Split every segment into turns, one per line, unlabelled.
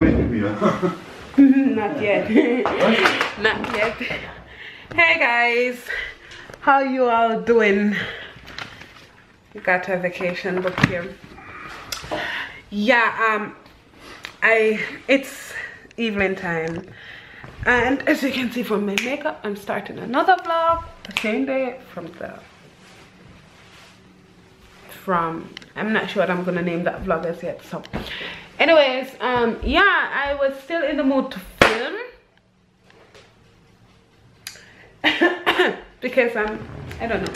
Not yet. Not yet. Hey guys, how you all doing? Got a vacation book here. Yeah, um, I it's evening time, and as you can see from my makeup, I'm starting another vlog the same day from the from I'm not sure what I'm gonna name that vlog as yet. So, anyways, um, yeah, I was still in the mood to film. because I'm, I don't know,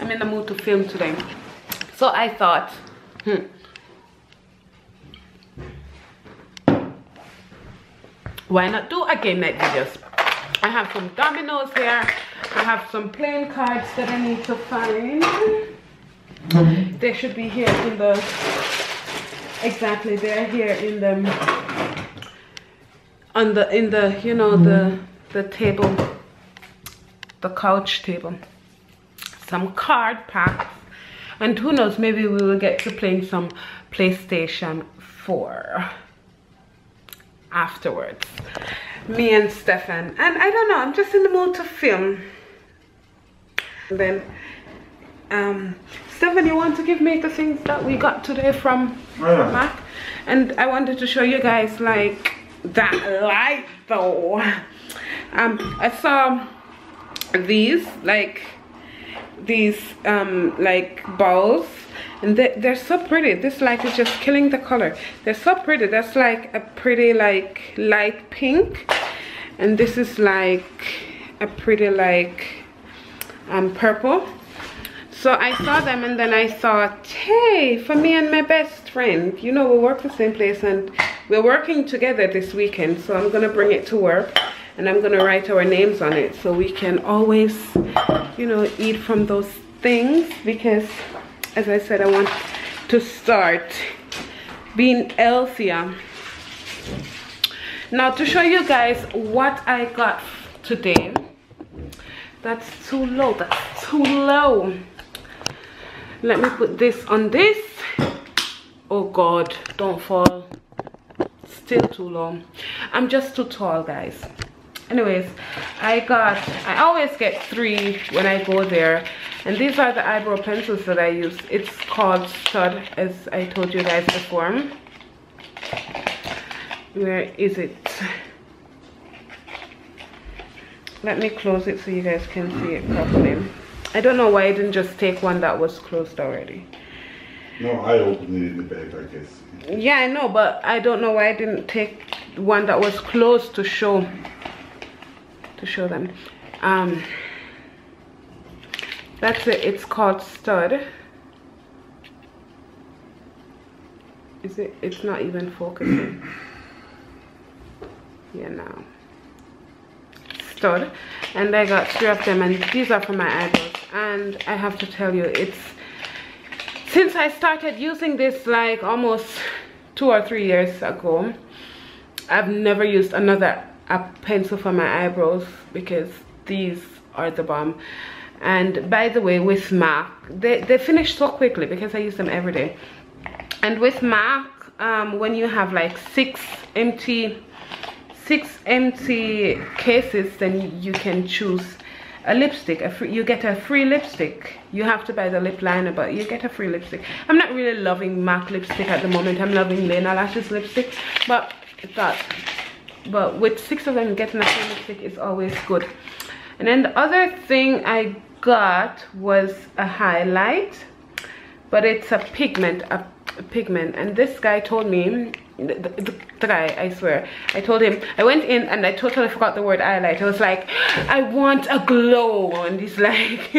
I'm in the mood to film today. So I thought, hmm, why not do a game night videos? I have some dominoes here. I have some playing cards that I need to find. They should be here in the, exactly, they're here in the, on the, in the, you know, the, mm-hmm. the table the couch table. Some card packs. And who knows maybe we will get to playing some playstation 4 afterwards. Me and stefan. And i don't know i'm just in the mood to film. And then um you want to give me the things that we got today from oh, yeah. mac and i wanted to show you guys like that light though. Um i saw these like these um like balls. And they, they're so pretty. This light is just killing the color. They're so pretty. That's like a pretty like light pink. And this is like a pretty like um purple so I saw them and then I thought, hey, for me and my best friend, you know, we work the same place and we're working together this weekend. So I'm gonna bring it to work and I'm gonna write our names on it so we can always you know eat from those things because as I said I want to start being healthier now to show you guys what I got today that's too low that's too low let me put this on this. Oh god don't fall. Still too long. I'm just too tall guys. Anyways i got i always get three when i go there. And these are the eyebrow pencils that i use. It's called stud as i told you guys before. Where is it? Let me close it so you guys can see it properly i don't know why i didn't just take one that was closed already.
No i opened it in the bag i guess.
Yeah i know but i don't know why i didn't take one that was closed to show to show them. Um, that's it. It's called stud. Is it it's not even focusing. Yeah now. Stud. And I got three of them and these are for my eyebrows and I have to tell you it's since I started using this like almost two or three years ago I've never used another a pencil for my eyebrows because these are the bomb. And by the way with MAC they, they finish so quickly because I use them every day. And with MAC um, when you have like six empty six empty cases then you can choose a lipstick a free, you get a free lipstick. You have to buy the lip liner but you get a free lipstick. I'm not really loving mac lipstick at the moment. I'm loving lena lashes lipstick but thought but with six of them getting a free lipstick is always good. And then the other thing i got was a highlight but it's a pigment a pigment. And this guy told me the, the, the, guy i swear i told him i went in and i totally forgot the word highlight i was like i want a glow and he's like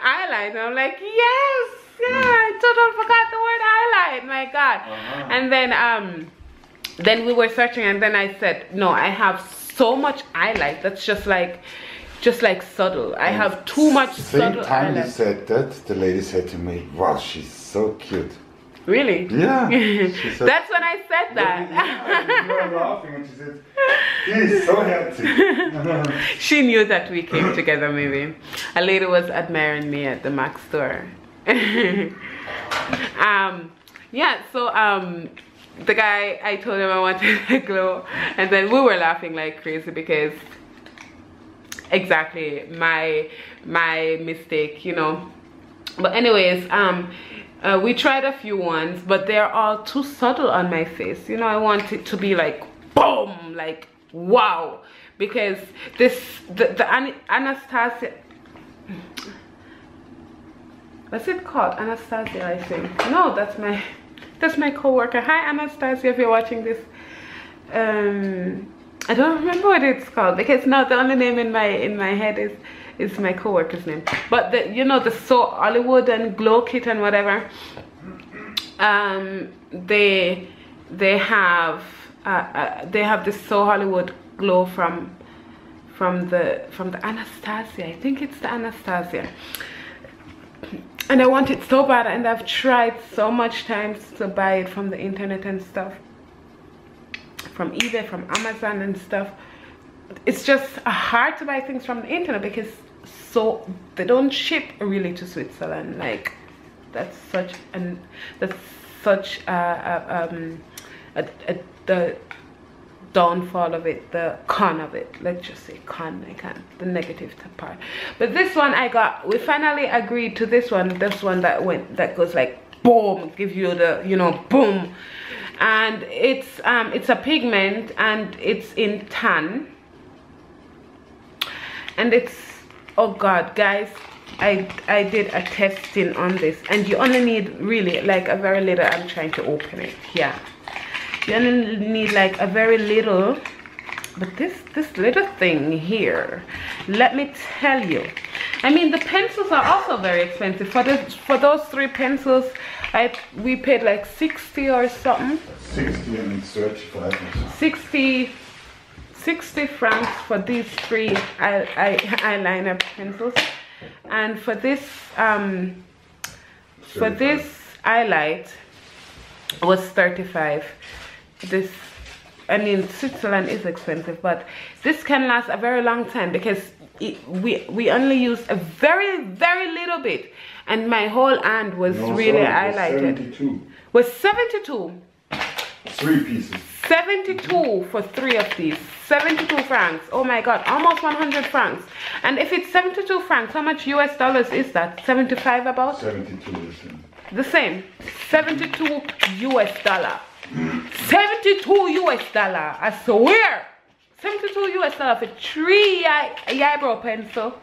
highlight and i'm like yes yeah i totally forgot the word highlight my god. Uh -huh. and then um then we were searching and then i said no i have so much highlight that's just like just like subtle. I have too much
same
subtle
time
highlight.
you said that the lady said to me wow she's so cute
really?
Yeah.
Said, that's when i said that.
you were laughing and she said he's so healthy.
She knew that we came together maybe. A lady was admiring me at the mac store. Um yeah so um the guy I told him I wanted a glow and then we were laughing like crazy because exactly my my mistake you know but anyways um uh, we tried a few ones but they're all too subtle on my face. You know I want it to be like boom like wow. Because this the, the Anastasia what's it called? Anastasia I think. No that's my that's my co-worker. Hi Anastasia if you're watching this. Um I don't remember what it's called because now the only name in my in my head is is my co-worker's name. But the you know the so Hollywood and glow kit and whatever um they they have uh, uh, they have this so Hollywood glow from from the from the Anastasia. I think it's the Anastasia. And I want it so bad and I've tried so much times to buy it from the internet and stuff. From eBay from Amazon and stuff. It's just hard to buy things from the internet because so they don't ship really to Switzerland like that's such and that's such a, a, um, a, a, the downfall of it the con of it. Let's just say con i can't the negative part. But this one i got we finally agreed to this one this one that went that goes like boom give you the you know boom. And it's um it's a pigment and it's in tan. And it's oh god guys I, I did a testing on this. And you only need really like a very little I'm trying to open it yeah. You only need like a very little but this this little thing here let me tell you. I mean the pencils are also very expensive. For this for those three pencils I we paid like 60 or something.
60 and 35
60 60 francs for these three eye, eye, eyeliner pencils. And for this um for this highlight was 35 this I mean Switzerland is expensive but this can last a very long time because it, we we only used a very very little bit. And my whole hand was no, really sorry, highlighted. 72 was 72
three pieces
72 for three of these 72 francs oh my god almost 100 francs and if it's 72 francs how much us dollars is that 75 about
72
the same 72 us dollar 72 US dollar. I swear. 72 US dollar for three eyebrow pencil.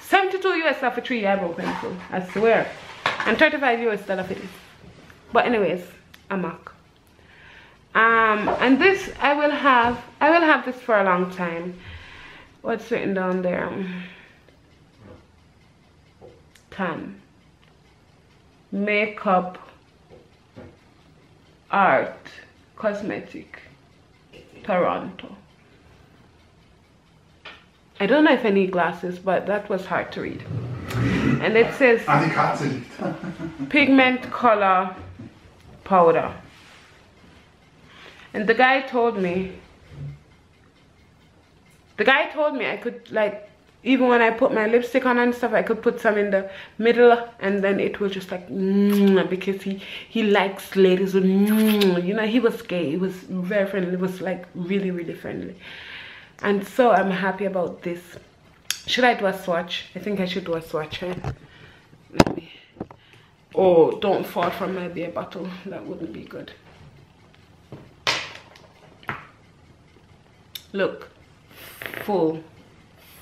72 US dollar for three eyebrow pencil. I swear. And 35 US dollar for this. But anyways, a Mac. Um, and this I will have I will have this for a long time. What's written down there? Tan. Makeup art cosmetic toronto i don't know if i need glasses but that was hard to read and it says pigment color powder and the guy told me the guy told me i could like even when I put my lipstick on and stuff, I could put some in the middle and then it was just like, because he, he likes ladies with, you know, he was gay. He was very friendly. It was like really, really friendly. And so I'm happy about this. Should I do a swatch? I think I should do a swatch, right? Let me. Oh, don't fall from my beer bottle. That wouldn't be good. Look, full,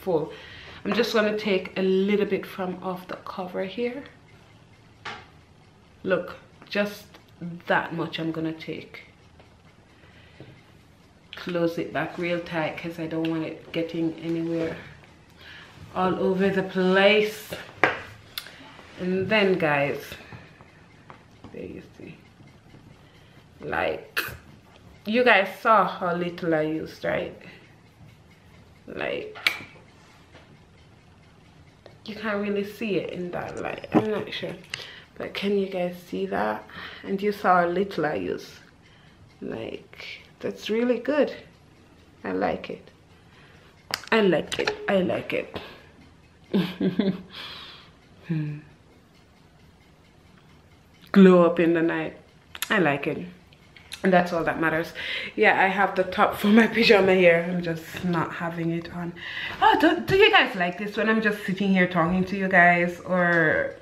full. I'm just going to take a little bit from off the cover here. Look, just that much I'm going to take. Close it back real tight because I don't want it getting anywhere all over the place. And then guys, there you see, like, you guys saw how little I used, right? Like, you can't really see it in that light i'm not sure but can you guys see that and you saw how little i used. like that's really good i like it i like it i like it hmm. glow up in the night I like it. And that's all that matters. Yeah, I have the top for my pajama here. I'm just not having it on. Oh, do, do you guys like this when I'm just sitting here talking to you guys? Or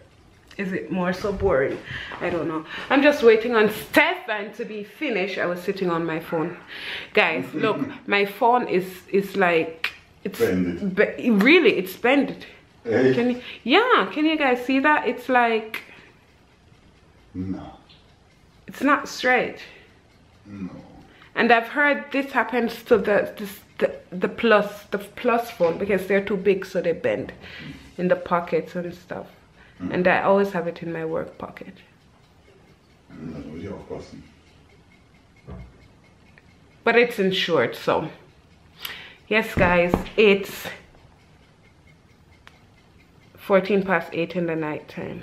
is it more so boring? I don't know. I'm just waiting on Stefan to be finished. I was sitting on my phone. Guys, look, my phone is is like it's
Bended.
really it's bended.
Hey.
Can you, yeah, can you guys see that? It's like
No.
it's not straight.
No.
And I've heard this happens to the this, the the plus the plus phone because they're too big so they bend in the pockets and stuff. And I always have it in my work pocket.
No, jag hoppas inte.
But it's insured, so yes guys, it's 14 past 8 in the night time.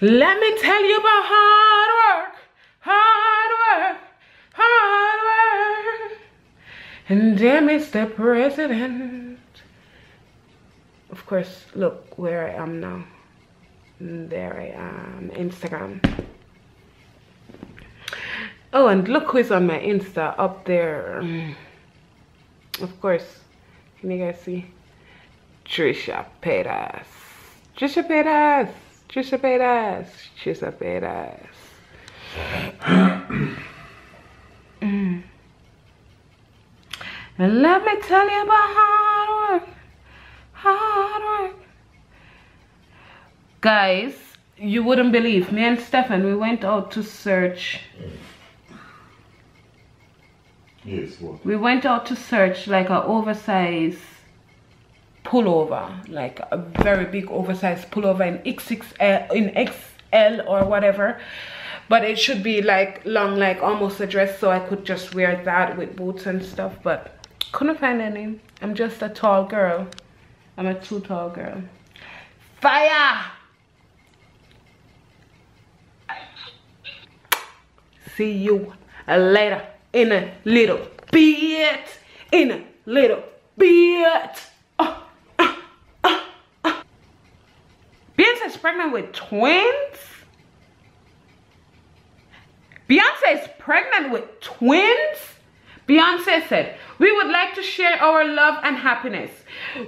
Let me tell you about work, hard work, hard work. And damn, it's the president. Of course, look where I am now. There I am, Instagram. Oh, and look who's on my Insta up there. Of course, can you guys see? Trisha Paytas. Trisha Paytas. Trisha Paytas. Trisha Paytas. Mm. And let me tell you about hard work. Hard work. Guys, you wouldn't believe me and Stefan, we went out to search
Yes, what?
we went out to search like a oversized pullover like a very big oversized pullover in xxl in xl or whatever but it should be like long like almost a dress so i could just wear that with boots and stuff but couldn't find any. I'm just a tall girl. I'm a too tall girl. Fire! See you later in a little bit. In a little bit. Uh, uh, uh, uh. beyonce's pregnant with twins beyonce is pregnant with twins beyonce said we would like to share our love and happiness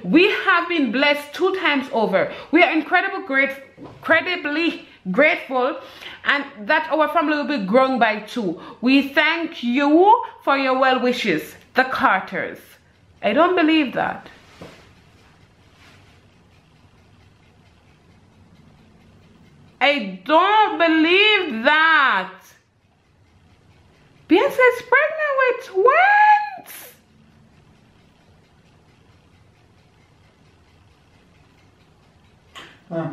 we have been blessed two times over we are incredible great incredibly grateful and that our family will be growing by two. We thank you for your well wishes, the Carters. I don't believe that. I don't believe that. Beyonce's pregnant with twins.
Ah.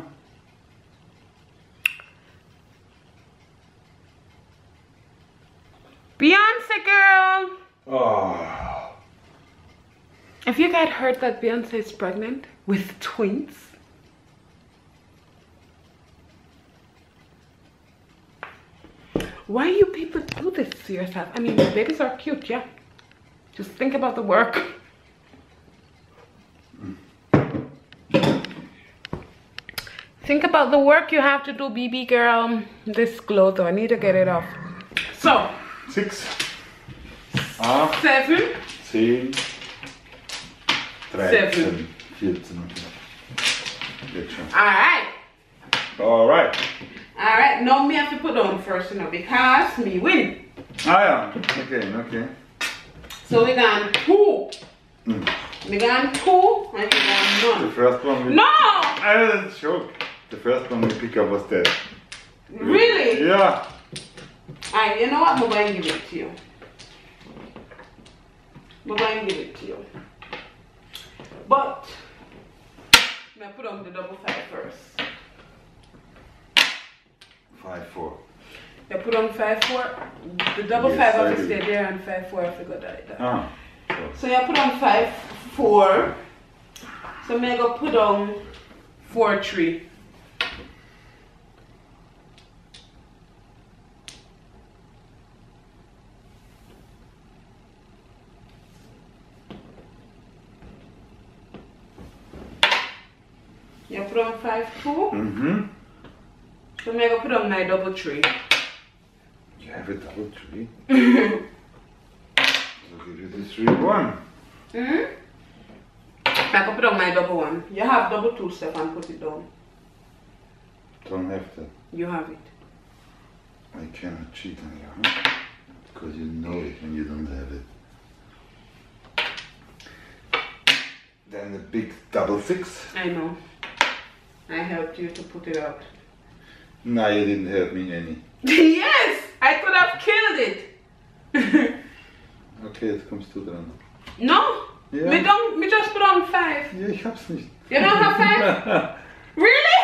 Beyonce girl.
Oh.
Have you guys heard that Beyonce is pregnant with twins? Why you people do this to yourself? I mean, babies are cute, yeah. Just think about the work. Think about the work you have to do, BB girl. This glow though, I need to get it off. So,
Six. Acht,
seven,
zehn,
Seven.
dreizehn, vierzehn. Okay. Geht schon.
Alright.
Alright.
Alright, now me have to put on first, you know, because me win.
Ah ja, okay, okay.
So we got two.
Mm.
We got two and we got
The first one we...
No!
I a joke. The first one we pick up was dead.
Really?
Yeah.
Alright, you know what? I'm going to give it to you. I'm going to give it to you. But, me put on the double five first.
Five, four.
I put on five four. The double
Yes,
five
I
have to stay there and five four I forgot that. that.
Ah.
So you put on five four. So me go put on four three. You put on five two.
Mm-hmm.
So I'm gonna put on my double tree.
You have a double tree. so give you the three one.
Mm-hmm. I can put on my double one. You have double two, Stefan. Put it down.
Don't have to.
You have it.
I cannot cheat on you, huh? Because you know it when you don't have it. Then the big double six.
I know. I helped you to put it out.
No, you didn't help me any.
yes! I could have killed it.
Okay, jetzt kommst du dran.
no?
Ja.
Me, don't, We just put on five.
Ja, ich hab's nicht.
You don't have five? really?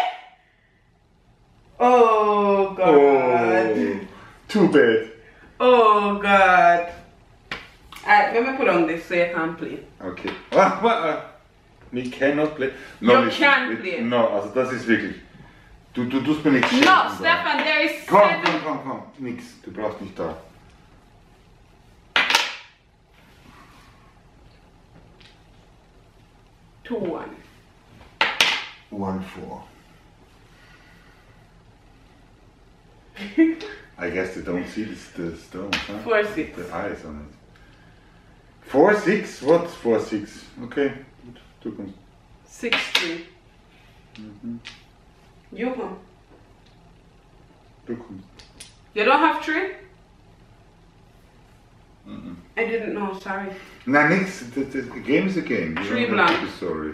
Oh, God.
oh, too bad.
Oh, God. Alright, let me put on this so you can play.
Okay. We cannot play.
No,
You
can play.
No, also das ist wirklich. Du, du tust mir nichts
No. Stefan, there is
Komm, komm, komm, komm. Nix. Du brauchst nicht da.
Two, one.
One four. I guess they don't see this, the stones, huh?
Four, six.
The eyes on it. Four six? What? Four six? Okay. Du kommst.
Six, three.
Mhm.
You come.
Du kommst.
You don't have three?
Mhm.
I didn't know, sorry.
Na, nix. The, the, the game is a game. You
Three
don't have to
blank.
be sorry.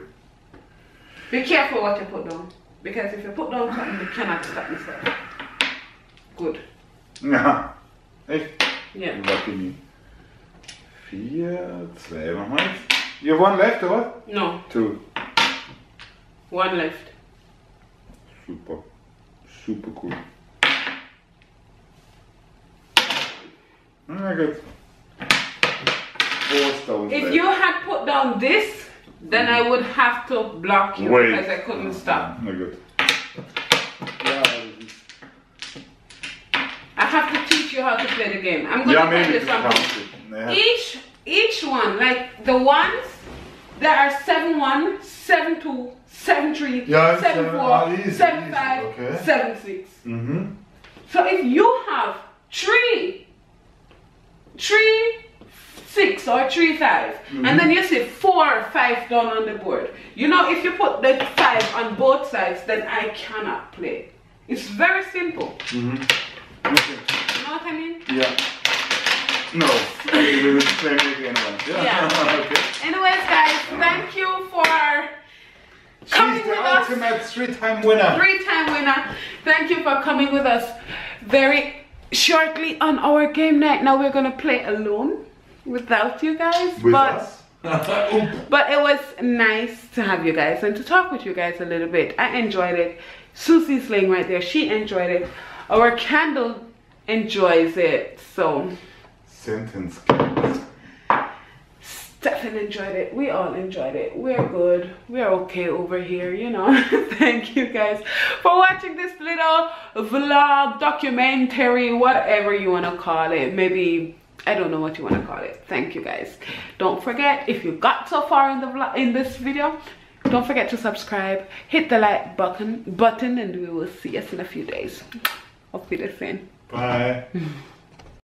Be careful what you put down. Because if you put down something, you cannot stop yourself. Good.
Ja. Echt?
Yeah.
Lucky me. Vier, zwei, mach mal jetzt. You have one left or what?
No,
Two.
one left.
Super. Super cool. Ah, good. Four stones
If you had put down this, then I would have to block you
Wait.
because I couldn't stop.
Ja, das ist-
I have to teach you how to play the game. I'm going
ja
to tell you something.
kannst es. Naja.
Each each one, like the ones, there are seven one, seven two, seven three,
Yeah,
seven
seven-
four,
ah, easy,
seven
easy,
five,
okay.
seven six.
Mhm.
So if you have three, three, six or three five, and then you see four five down on the board, you know if you put the five on both sides, then I cannot play. It's very simple.
Mhm. Okay.
You know what I mean?
Yeah. No. You will play again once. Ja.
Yeah.
okay.
Anyways, guys, thank you for
She's
with
the
us.
ultimate three-time winner.
Three-time winner. Thank you for coming with us very shortly on our game night. Now we're gonna play alone without you guys,
With
but
us.
But it was nice to have you guys and to talk with you guys a little bit. I enjoyed it. Susie's laying right there. She enjoyed it. Our candle enjoys it. So
Sentence.
Stefan enjoyed it. We all enjoyed it. We're good. We're okay over here, you know. Thank you guys for watching this little vlog, documentary, whatever you want to call it. Maybe I don't know what you want to call it. Thank you guys. Don't forget if you got so far in the vlog in this video, don't forget to subscribe, hit the like button button and we will see us in a few days. Auf Wiedersehen.
Bye.